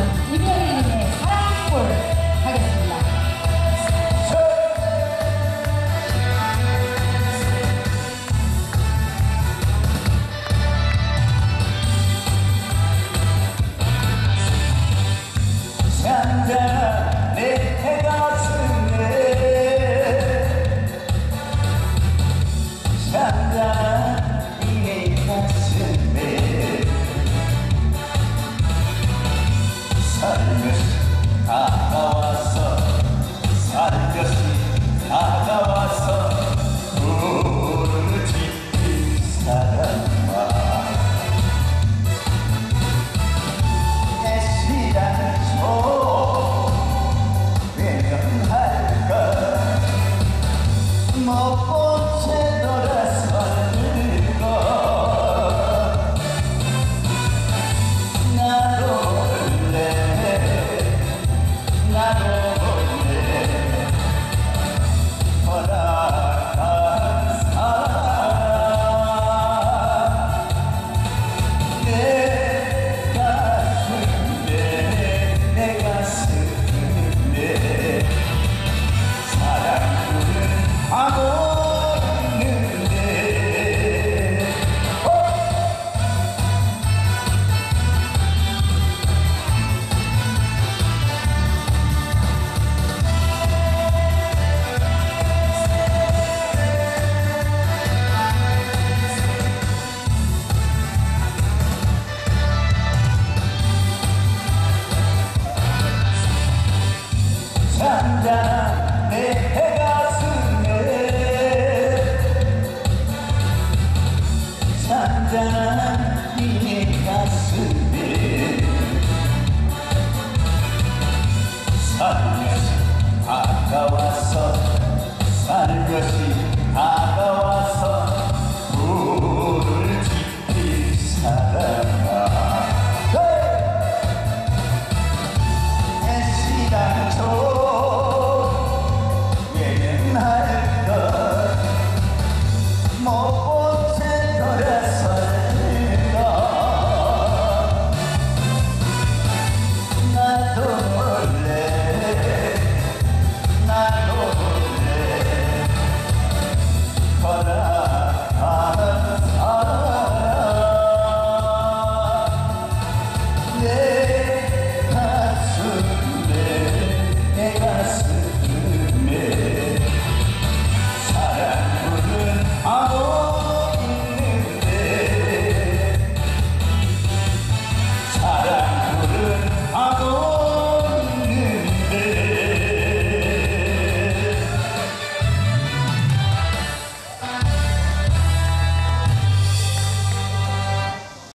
Yeah. 다가왔어. 살며시 다가왔어. 우리 사랑아 내 시간 속 외면할까? 못 shadow